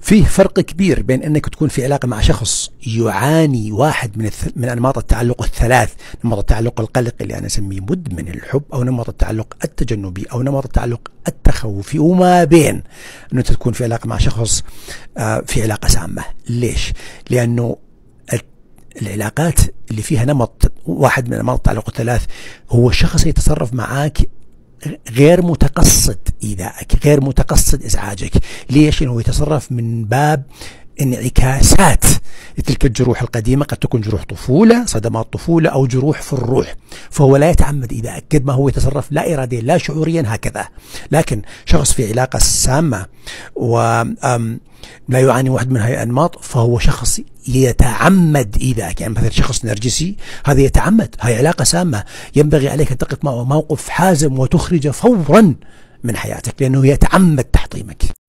فيه فرق كبير بين أنك تكون في علاقة مع شخص يعاني واحد من الث... من أنماط التعلق الثلاث، نمط التعلق القلقي اللي أنا أسميه مدمن الحب أو نمط التعلق التجنبي أو نمط التعلق التخوفي وما بين أنه تكون في علاقة مع شخص آه، في علاقة سامة، ليش؟ لأنه العلاقات اللي فيها نمط واحد من أنماط التعلق الثلاث هو شخص يتصرف معاك غير متقصد إيذائك غير متقصد إزعاجك. ليش؟ لأنه يتصرف من باب انعكاسات. لتلك الجروح القديمة قد تكون جروح طفولة صدمات طفولة أو جروح في الروح. فهو لا يتعمد إذا قد ما هو يتصرف لا إراديا لا شعوريا هكذا. لكن شخص في علاقة سامة و لا يعاني واحد من هذه الأنماط فهو شخص يتعمد إيذاك يعني مثلا شخص نرجسي هذا يتعمد. هاي علاقة سامة. ينبغي عليك أن تقف معه موقف حازم وتخرج فورا من حياتك لأنه يتعمد تحطيمك.